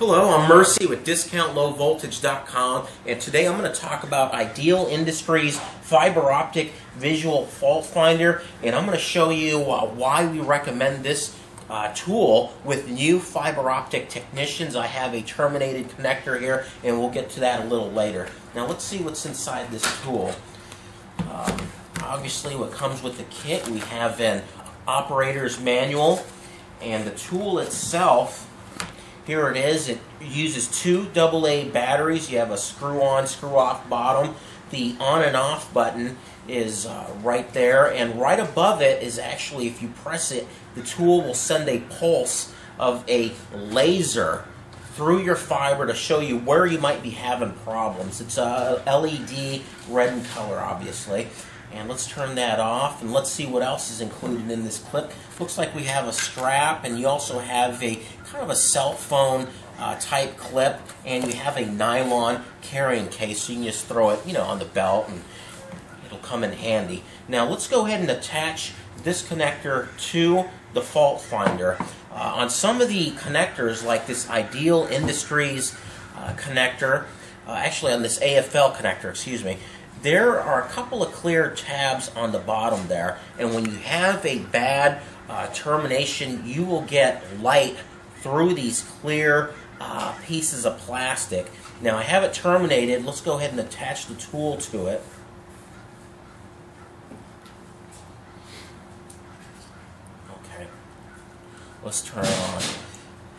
Hello, I'm Mercy with DiscountLowVoltage.com, and today I'm going to talk about Ideal Industries fiber optic visual fault finder, and I'm going to show you uh, why we recommend this uh, tool with new fiber optic technicians. I have a terminated connector here, and we'll get to that a little later. Now let's see what's inside this tool. Um, obviously, what comes with the kit, we have an operator's manual, and the tool itself here it is. It uses two AA batteries. You have a screw on, screw off bottom. The on and off button is uh, right there, and right above it is actually, if you press it, the tool will send a pulse of a laser through your fiber to show you where you might be having problems. It's a LED red in color, obviously. And let's turn that off and let's see what else is included in this clip. Looks like we have a strap and you also have a kind of a cell phone uh, type clip and you have a nylon carrying case so you can just throw it, you know, on the belt and it'll come in handy. Now let's go ahead and attach this connector to the fault finder. Uh, on some of the connectors like this Ideal Industries uh, connector, uh, actually on this AFL connector, excuse me, there are a couple of clear tabs on the bottom there, and when you have a bad uh, termination, you will get light through these clear uh, pieces of plastic. Now I have it terminated. Let's go ahead and attach the tool to it. Okay. Let's turn it on.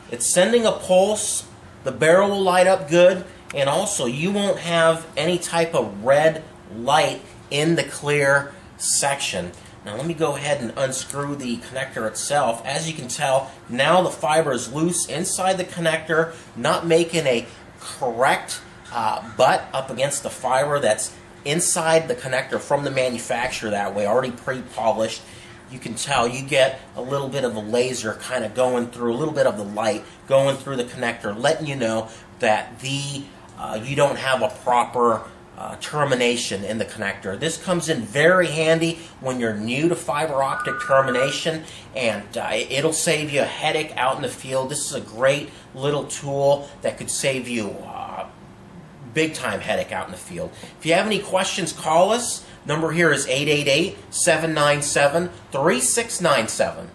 It's sending a pulse. The barrel will light up good. And also, you won't have any type of red light in the clear section. Now let me go ahead and unscrew the connector itself. As you can tell, now the fiber is loose inside the connector, not making a correct uh, butt up against the fiber that's inside the connector from the manufacturer that way, already pre-polished. You can tell you get a little bit of a laser kind of going through, a little bit of the light going through the connector, letting you know that the uh, you don't have a proper uh, termination in the connector. This comes in very handy when you're new to fiber optic termination and uh, it'll save you a headache out in the field. This is a great little tool that could save you uh, big time headache out in the field. If you have any questions, call us. Number here is 888 797 3697.